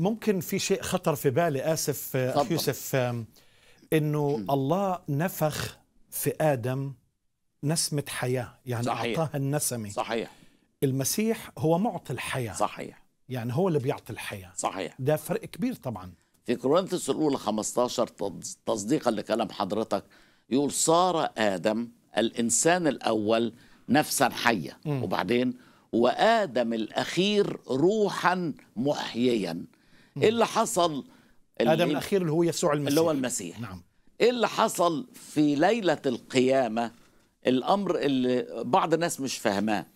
ممكن في شيء خطر في بالي آسف آه، تفضل. اخ يوسف إنه الله نفخ في آدم نسمة حياة يعني صحيح. أعطاها النسمة. صحيح. المسيح هو معطي الحياة. صحيح. يعني هو اللي بيعطي الحياة. صحيح. ده فرق كبير طبعا. في كورنثوس الأولى 15 تص- تصديقا لكلام حضرتك يقول صار آدم الإنسان الأول نفسا حية وبعدين وآدم الأخير روحا محييا. إيه اللي حصل؟ اللي- آدم الاخير اللي هو يسوع المسيح. اللي هو المسيح. نعم. إيه اللي حصل في ليلة القيامة؟ الأمر اللي بعض الناس مش فاهماه.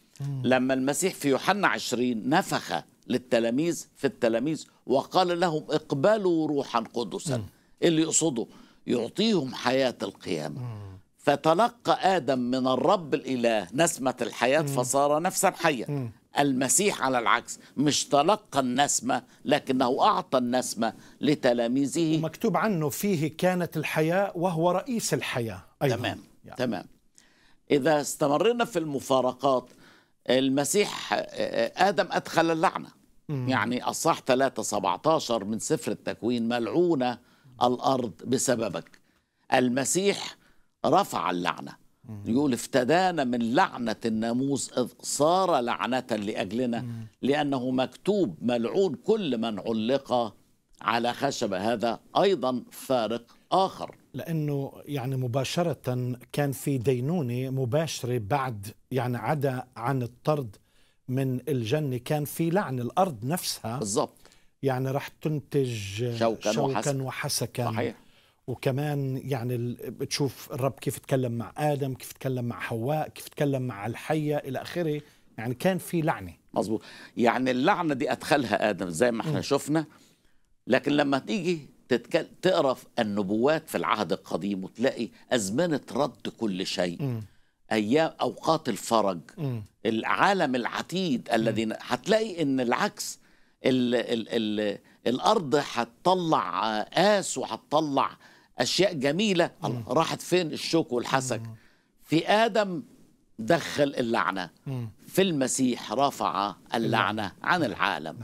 لما المسيح في يوحنا 20 نفخ للتلاميذ في التلاميذ وقال لهم اقبلوا روحا قدسا. اللي يقصده؟ يعطيهم حياة القيامة. فتلقى آدم من الرب الإله نسمة الحياة فصار نفسا حيا. المسيح على العكس مش تلقى النسمة لكنه أعطى النسمة لتلاميذه. مكتوب عنه فيه كانت الحياة وهو رئيس الحياة أيضا. تمام يعني. تمام. إذا استمرنا في المفارقات المسيح آدم أدخل اللعنة. يعني أصح 3 17 من سفر التكوين ملعونة الأرض بسببك. المسيح رفع اللعنة. يقول افتدانا من لعنة الناموس إذ صار لعنة لأجلنا لأنه مكتوب ملعون كل من علق على خشبة هذا أيضا فارق آخر. لأنه يعني مباشرة كان في دينونة مباشرة بعد يعني عدا عن الطرد من الجنه كان في لعن الأرض نفسها. بالضبط. يعني راح تنتج شوكاً شوكا وحسكاً. وحسكا. صحيح. وكمان يعني بتشوف الرب كيف تكلم مع آدم كيف تكلم مع حواء كيف تكلم مع الحية إلى آخره. يعني كان في لعنة. مظبوط. يعني اللعنة دي أدخلها آدم زي ما إحنا شفنا. لكن لما تيجي تتكلم تقرأ في النبوات في العهد القديم وتلاقي أزمنة رد كل شيء. أيام أوقات الفرج. العالم العتيد الذي هتلاقي إن العكس. ال ال ال الأرض هتطلع قاس وهتطلع أشياء جميلة. الله، راحت فين؟ الشوك والحسك. في آدم دخل اللعنة. في المسيح رفع اللعنة عن العالم.